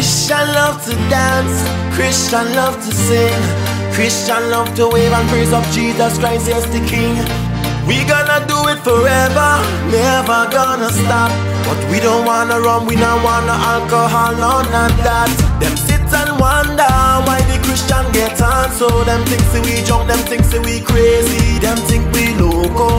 Christian love to dance, Christian love to sing, Christian love to wave and praise up Jesus Christ, yes the King. We gonna do it forever, never gonna stop. But we don't wanna rum, we don't wanna alcohol, no not that. Them sit and wonder why the Christian get on. So them think we jump, them think say we crazy, them think we loco.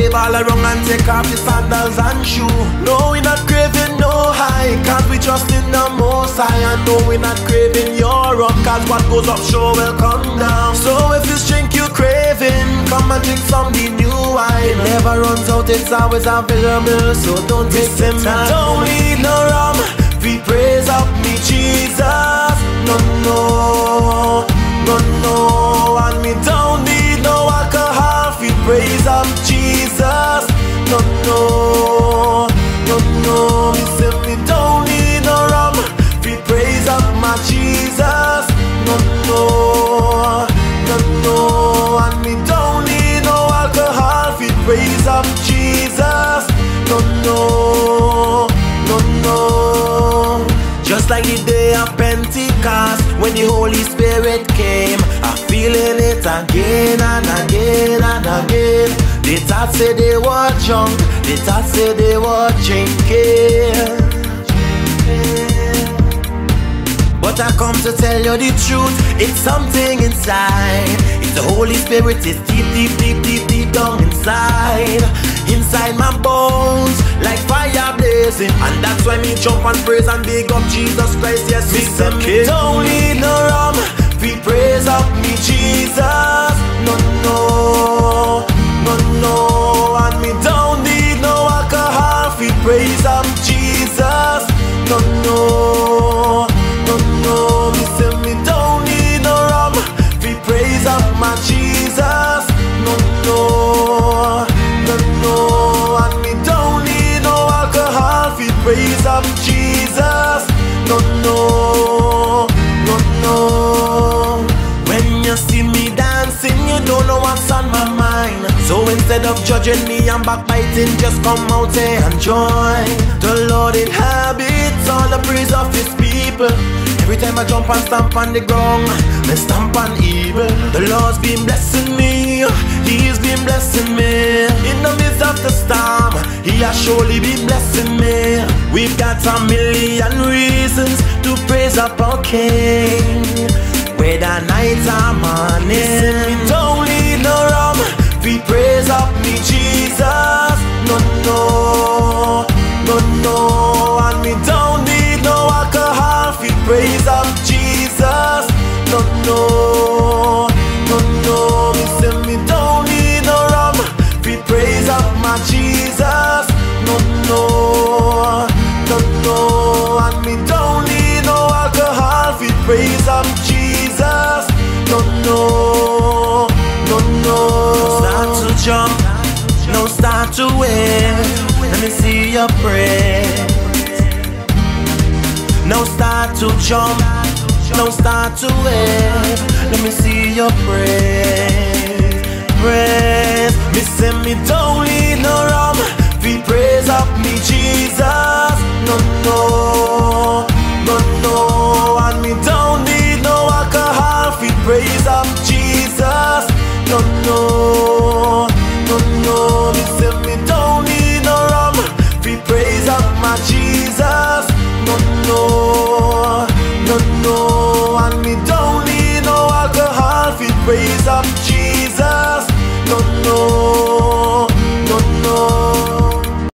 Wave all around and take off the sandals and shoe. No, we not craving no high, cause we trust in the most high. And no, we not craving your up, cause what goes up sure will come down. So if it's drink you craving, come and drink some the new wine. It Never runs out, it's always available, so don't them time. Don't up Jesus. No, no, no, no. Just like the day of Pentecost when the Holy Spirit came, I'm feeling it again and again and again. They thought say they were drunk, they thought say they were drinking. But I come to tell you the truth, it's something inside. It's the Holy Spirit, it's deep, deep, deep, deep, deep down inside. Inside my bones, like fire blazing. And that's why me jump and praise and big up Jesus Christ. Yes, me say me don't praise of Jesus. No, no, no, no. When you see me dancing, you don't know what's on my mind. So instead of judging me and backbiting, just come out here and join. The Lord inhabits all the praise of His people. Every time I jump and stamp on the ground, I stamp on evil. The Lord's been blessing me, He's been blessing me. In the midst of the storm, He has surely been blessing me. We've got a million reasons to praise up our King. Whether night or morning, praise up Jesus. No, no, no, no. Start to jump, no start to wave. Let me see your praise. No start to jump, no start to wave. Let me see your praise, praise. Me say me don't need praise of Jesus. No, no, no, no. Me say me don't need no rum. We praise of my Jesus. No, no, no, no. And me don't need no alcohol. We praise of Jesus.